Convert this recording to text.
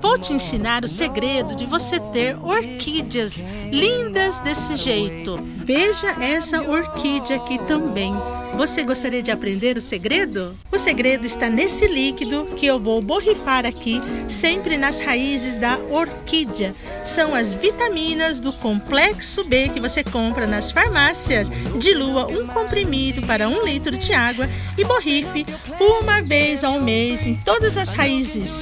vou te ensinar o segredo de você ter orquídeas lindas desse jeito. Veja essa orquídea aqui também. Você gostaria de aprender o segredo? O segredo está nesse líquido que eu vou borrifar aqui, sempre nas raízes da orquídea. São as vitaminas do complexo B que você compra nas farmácias. Dilua um comprimido para um litro de água e borrife uma vez ao mês em todas as raízes.